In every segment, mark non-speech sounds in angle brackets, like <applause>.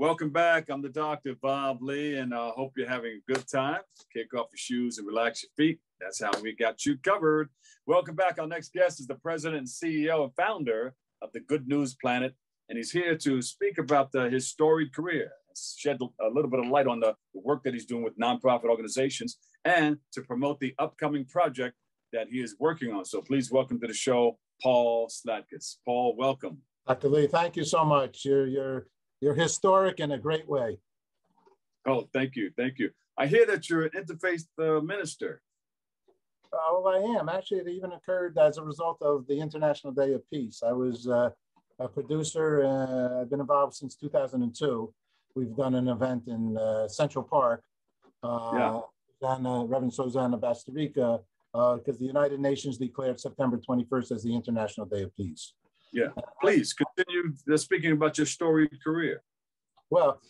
Welcome back. I'm the doctor, Bob Lee, and I uh, hope you're having a good time. Kick off your shoes and relax your feet. That's how we got you covered. Welcome back. Our next guest is the president and CEO and founder of the Good News Planet, and he's here to speak about the, his storied career, shed a little bit of light on the, the work that he's doing with nonprofit organizations, and to promote the upcoming project that he is working on. So please welcome to the show, Paul Sladkus. Paul, welcome. Dr. Lee, thank you so much. You're you're you're historic in a great way. Oh, thank you, thank you. I hear that you're an interfaith uh, minister. Oh, I am. Actually, it even occurred as a result of the International Day of Peace. I was uh, a producer. Uh, I've been involved since 2002. We've done an event in uh, Central Park. Uh, yeah. Susanna, Reverend Susanna Bastarrica because uh, the United Nations declared September 21st as the International Day of Peace. Yeah, please continue speaking about your storied career. Well,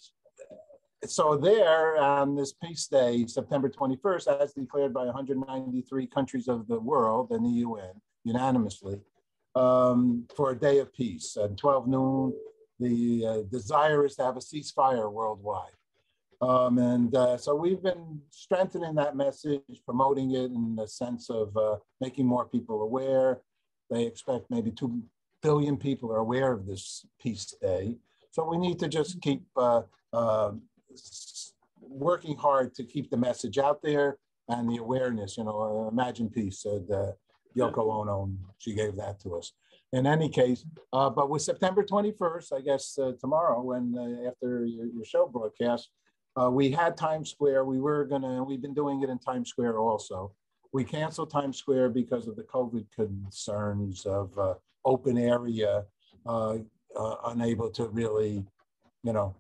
so there on this Peace Day, September 21st, as declared by 193 countries of the world and the UN unanimously, um, for a day of peace. At 12 noon, the uh, desire is to have a ceasefire worldwide. Um, and uh, so we've been strengthening that message, promoting it in the sense of uh, making more people aware. They expect maybe 2 billion people are aware of this peace day. So we need to just keep uh, uh, working hard to keep the message out there and the awareness. You know, uh, Imagine Peace said uh, Yoko Ono, she gave that to us. In any case, but with September 21st, I guess tomorrow, when after your, your show broadcast, uh, we had Times Square. We were gonna, we've been doing it in Times Square also. We canceled Times Square because of the COVID concerns of uh, open area, uh, uh unable to really, you know,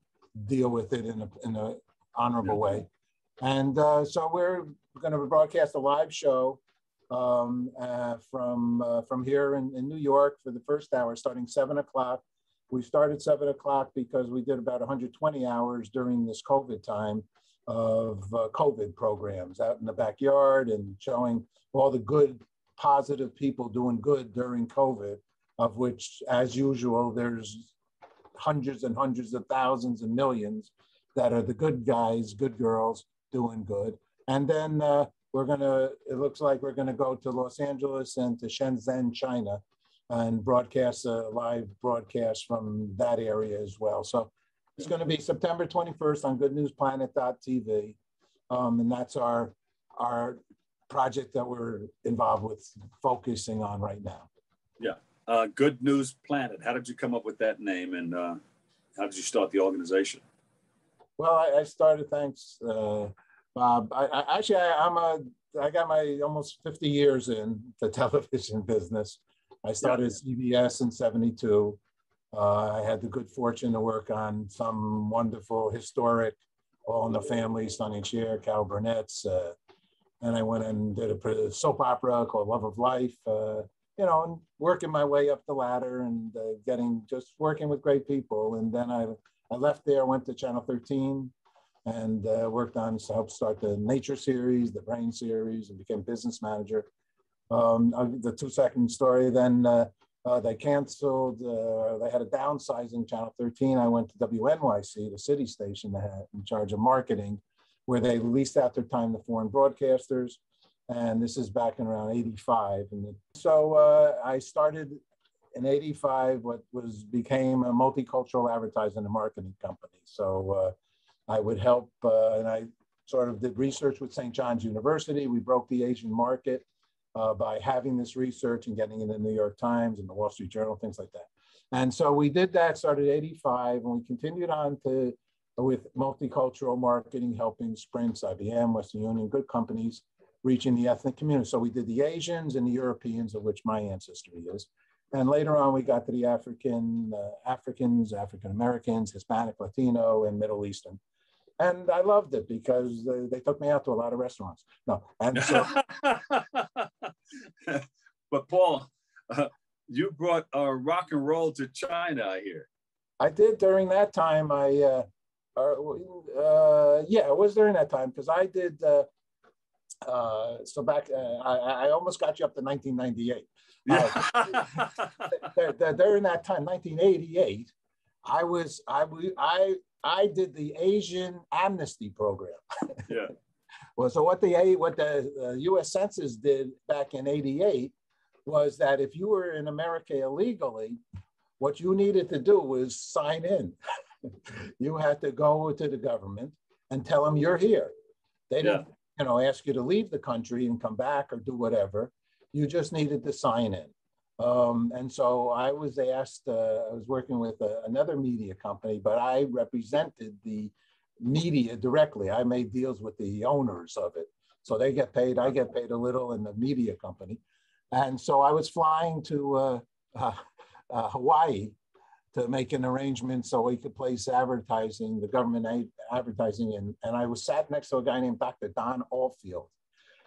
deal with it in a, in a honorable way. And uh, so we're gonna broadcast a live show um, uh, from, from here in, in New York for the first hour, starting seven o'clock we started seven o'clock because we did about 120 hours during this COVID time of uh, COVID programs out in the backyard and showing all the good, positive people doing good during COVID, of which, as usual, there's hundreds and hundreds of thousands and millions that are the good guys, good girls doing good. And then uh, we're gonna, it looks like we're gonna go to Los Angeles and to Shenzhen, China, and broadcast a live broadcast from that area as well. So it's going to be September 21st on goodnewsplanet.tv. Um, and that's our, our project that we're involved with focusing on right now. Yeah. Uh, Good News Planet. How did you come up with that name and uh, how did you start the organization? Well, I, I started, thanks, uh, Bob. I, I, actually, I, I'm a, I got my almost 50 years in the <laughs> television business. I started CBS in 72. Uh, I had the good fortune to work on some wonderful historic All in the Family, Sonny and Carol Burnett's. Uh, and I went and did a soap opera called Love of Life, uh, you know, and working my way up the ladder and uh, getting just working with great people. And then I, I left there, went to Channel 13 and uh, worked on, helped start the Nature series, the Brain series, and became business manager. Um, the two second story, then uh, uh, they canceled, uh, they had a downsizing channel 13. I went to WNYC, the city station that had in charge of marketing, where they leased out their time to foreign broadcasters. And this is back in around 85. And so uh, I started in 85 what was became a multicultural advertising and marketing company. So uh, I would help, and I sort of did research with St. John's University. We broke the Asian market uh, by having this research and getting it in the New York Times and the Wall Street Journal, things like that. And so we did that, started 85, and we continued on to with multicultural marketing, helping Sprint, IBM, Western Union, good companies reaching the ethnic community. So we did the Asians and the Europeans, of which my ancestry is. And later on, we got to the African, uh, Africans, African Americans, Hispanic, Latino, and Middle Eastern and I loved it because they, they, took me out to a lot of restaurants. No, and so. <laughs> but Paul, uh, you brought uh, rock and roll to China, I hear. I did during that time. I, uh, uh, uh yeah, it was during that time because I did. Uh, uh, so back, I, I almost got you up to 1998. Yeah. during that time, 1988, I was I I I did the Asian Amnesty Program. <laughs> yeah. Well, so what the what the uh, U.S. Census did back in '88 was that if you were in America illegally, what you needed to do was sign in. <laughs> you had to go to the government and tell them you're here. They didn't, yeah. You know, ask you to leave the country and come back or do whatever. You just needed to sign in. Um, and so I was asked, uh, I was working with a, another media company, but I represented the media directly. I made deals with the owners of it. So they get paid, I get paid a little in the media company. And so I was flying to uh, uh, <laughs> uh Hawaii to make an arrangement so we could place advertising, the government advertising. And, and I was sat next to a guy named Dr. Don Altfeld.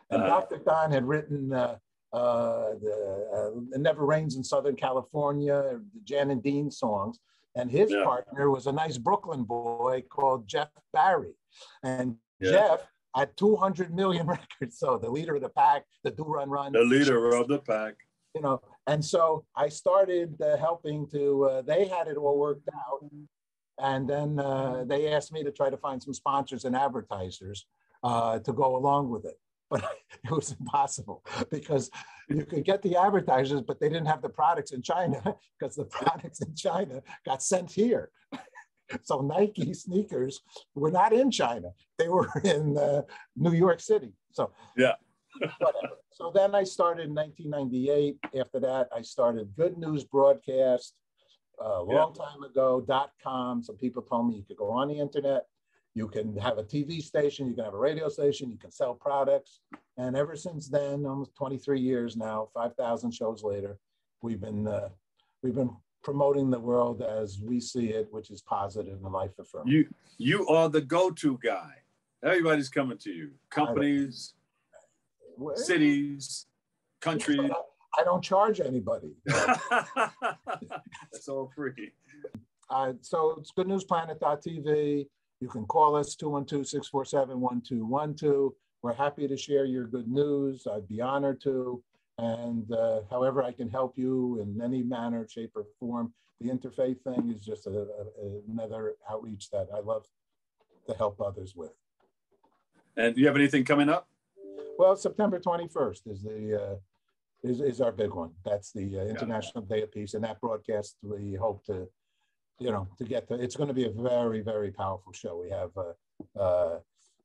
And uh-huh. Dr. Don had written uh, uh, the uh, It Never Rains in Southern California, the Jan and Dean songs. And his yeah. partner was a nice Brooklyn boy called Jeff Barry. And yeah. Jeff had 200 million <laughs> records. So the leader of the pack, the do run run. The leader of the pack. You know, and so I started uh, helping to, uh, they had it all worked out. And then uh, they asked me to try to find some sponsors and advertisers uh, to go along with it but <laughs> it was impossible because you could get the advertisers, but they didn't have the products in China <laughs> because the products in China got sent here. <laughs> so Nike sneakers were not in China; they were in uh, New York City. So yeah. Whatever. So then I started in 1998. After that, I started Good News Broadcast a long yeah. time ago. Dot com. Some people told me you could go on the internet you can have a TV station, you can have a radio station, you can sell products. And ever since then, almost 23 years now, 5,000 shows later, we've been uh, we've been promoting the world as we see it, which is positive and life affirming. You you are the go-to guy. Everybody's coming to you. Companies, cities, countries. <laughs> I don't charge anybody. That's all free. Uh, so it's goodnewsplanet.tv. You can call us 212-647-1212. We're happy to share your good news. I'd be honored to. And uh, however I can help you in any manner, shape, or form, the interfaith thing is just a, a, another outreach that I love to help others with. And do you have anything coming up? Well, September 21st is the uh, is, is our big one. That's the uh, International yeah. Day of Peace, and that broadcast we hope to you know, to get the, it's going to be a very, very powerful show. We have, uh, uh,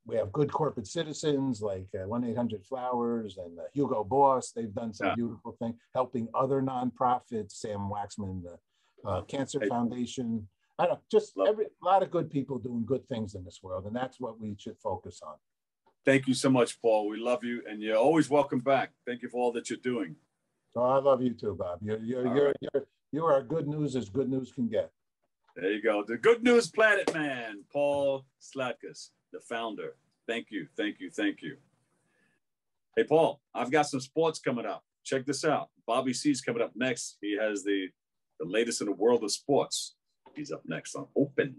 we have good corporate citizens like uh, 1-800-Flowers and uh, Hugo Boss. They've done some yeah. beautiful thing, helping other nonprofits, Sam Waxman, the uh, Cancer. Foundation. I don't know, just every, a lot of good people doing good things in this world. And that's what we should focus on. Thank you so much, Paul. We love you and you're always welcome back. Thank you for all that you're doing. Oh, I love you too, Bob. You're, you're, you're, right. you're, you are good news as good news can get. There you go. The Good News Planet Man, Paul Sladkus, the founder. Thank you, thank you, thank you. Hey, Paul, I've got some sports coming up. Check this out. Bobby C's coming up next. He has the, the latest in the world of sports. He's up next on Open